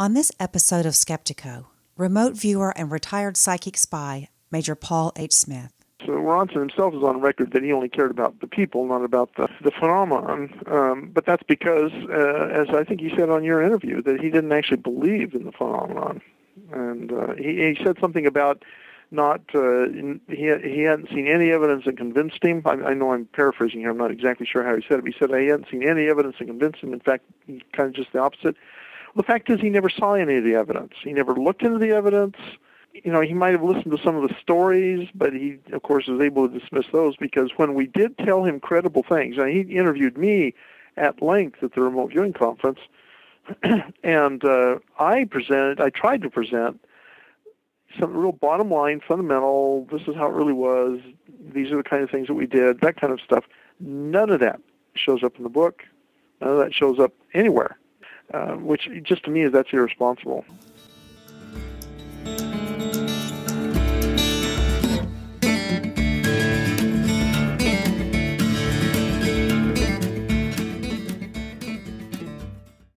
On this episode of Skeptiko, remote viewer and retired psychic spy Major Paul H. Smith. So Ronson himself is on record that he only cared about the people, not about the, the phenomenon. Um, but that's because, uh, as I think you said on your interview, that he didn't actually believe in the phenomenon. And uh, he, he said something about not uh, he he hadn't seen any evidence that convinced him. I, I know I'm paraphrasing here. I'm not exactly sure how he said it. But he said he hadn't seen any evidence that convinced him. In fact, kind of just the opposite. The fact is, he never saw any of the evidence. He never looked into the evidence. You know, he might have listened to some of the stories, but he, of course, was able to dismiss those because when we did tell him credible things, and he interviewed me at length at the remote viewing conference, and uh, I presented, I tried to present some real bottom line, fundamental, this is how it really was, these are the kind of things that we did, that kind of stuff. None of that shows up in the book. None of that shows up anywhere, uh, which just to me is that's irresponsible.